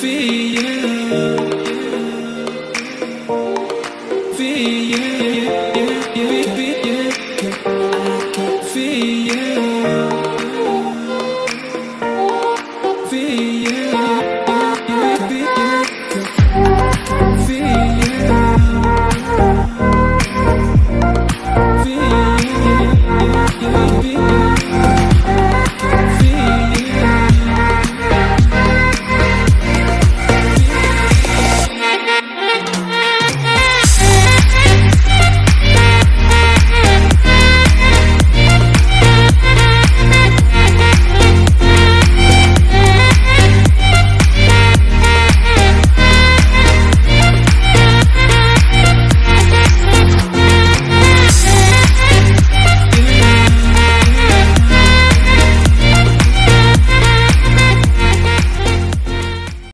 feel